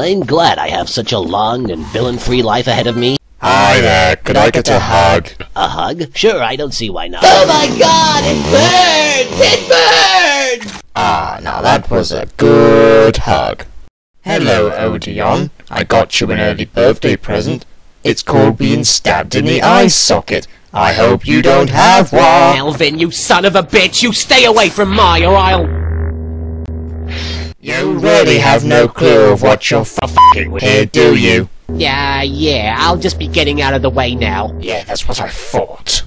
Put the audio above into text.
I'm glad I have such a long and villain-free life ahead of me. Hi there, could I get a hug? A hug? Sure, I don't see why not. Oh my god, it burns! It burns! Ah, now that was a good hug. Hello, Odion. I got you an early birthday present. It's called being stabbed in the eye socket. I hope you don't have one. Alvin, you son of a bitch! You stay away from my, or I'll... Really have no clue of what you're f***ing with here, do you? Yeah, yeah, I'll just be getting out of the way now. Yeah, that's what I thought.